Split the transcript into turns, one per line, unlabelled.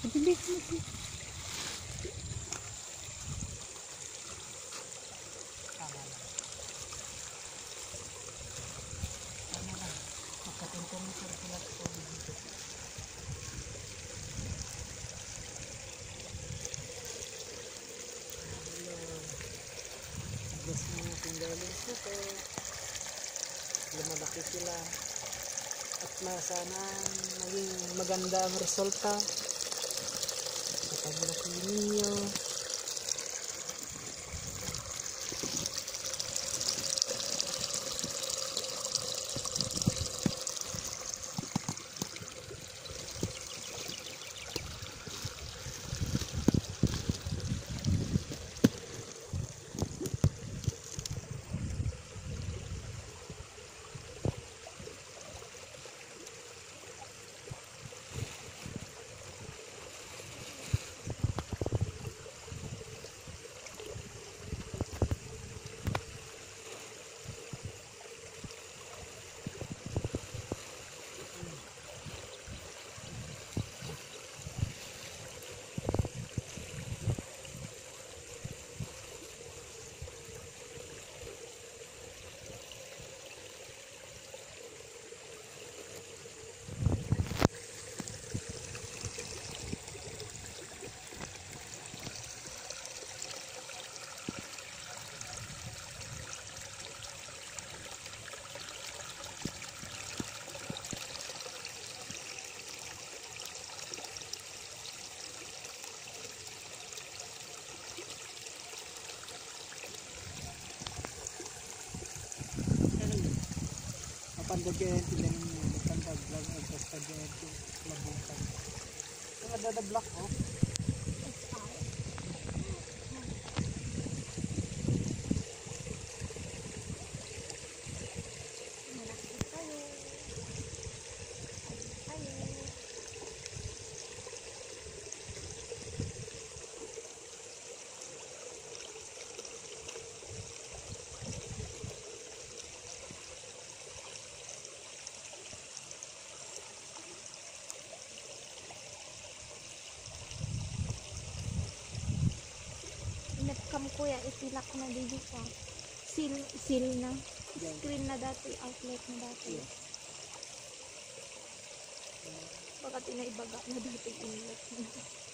Gusto mo natin galing dito. Lumalaki sila. At na sana maging maganda ang resulta. Están los niños. Kapanda kayo yung vlog o kayo yung labukan. Ang adada block oh.
Inapkam ko ya, itilak na dito pa. Seal, seal na. Screen na dati, outlet na dati.
Yes.
Baka tinaibaga na dati inlet.